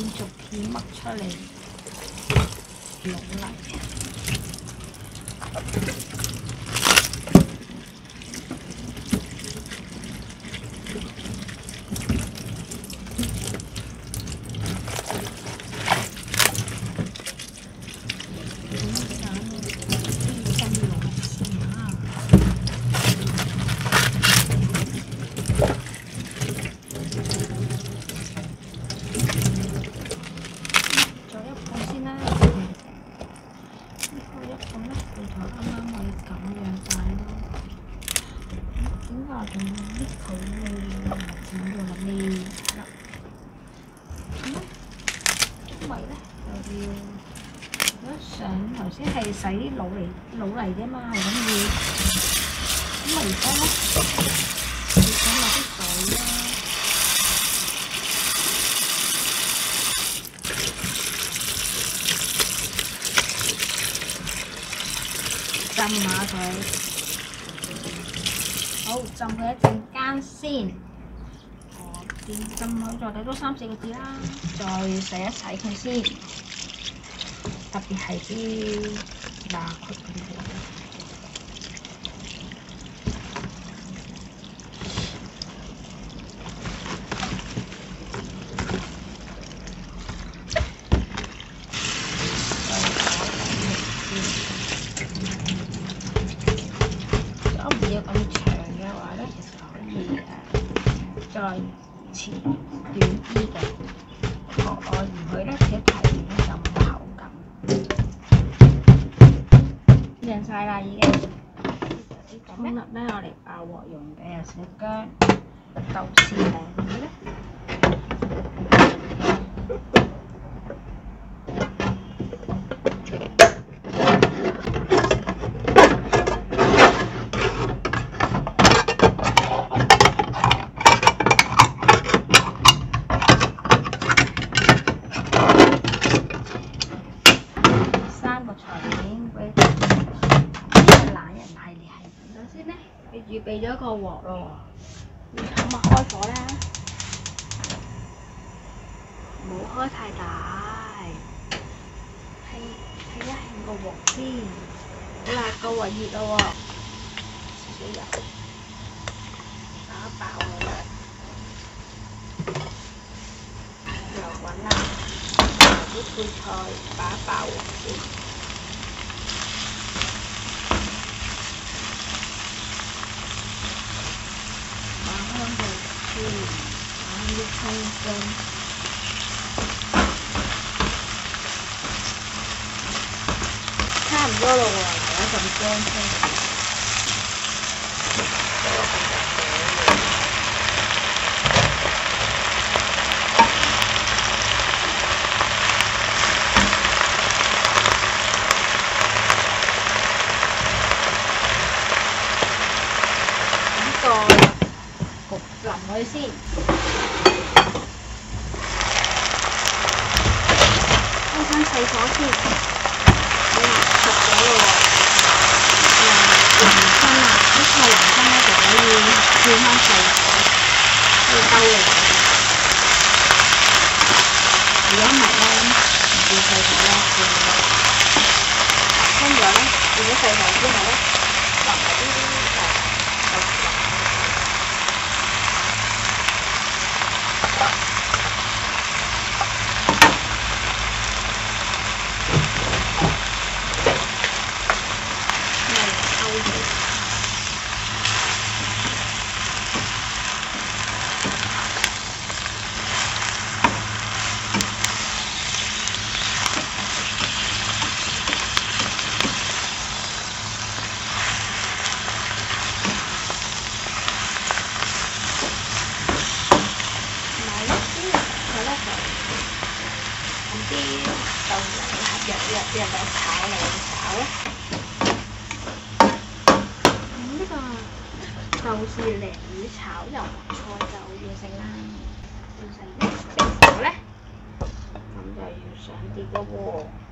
thêm chục khí mật cho lên lộn lại. 洗啲滷嚟滷嚟啫嘛，咁要。咁我而家咧要想落啲水啦。浸下佢，好浸佢一陣間先。哦，浸浸好咗，睇多三四個字啦，再洗一洗佢先。特別係啲 Nah, chị tuyến đi để họ mới đó sẽ thấy nó trong hậu cẩm 曬啦，已經。咁啦咧，我哋爆鑊用嘅又小姜、豆豉餅咧。Cái gì bây giờ không bỏ rồi. Không mà khói phỏ ra. Bố hơi thay đại Hay, hay là hành cầu bọt đi. Là cầu ở gì đâu ạ? Đó, bảo rồi Rồi, quán nào Rút vui thời, bá bảo. I'm just coming from kind of little one. That's I'm going to. 淋佢先。开翻细火先。好啦，熟咗咯喎。诶，淋身啦，啲菜淋身咧就可以转翻细火，可以兜嚟。如果唔系咧，唔转细火咧，转唔到。跟住咧，转咗细火之后咧，淋埋啲 入入入入炒嚟炒。咁呢個豆豉鯪魚炒油菜就完成啦。完成嘅時候咧，咁就要上碟咯喎。